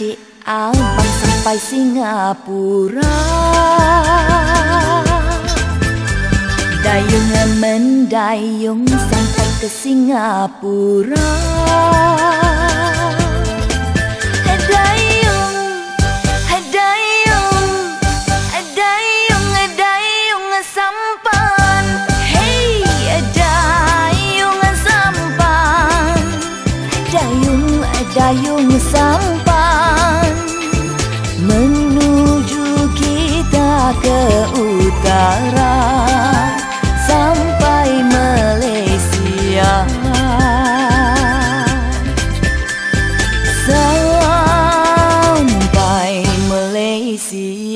cik abang sampai Singapura. Dayung mendayung sampai ke Singapura dayung dayung sampan menuju kita ke utara sampai Malaysia. Sampai Malaysia.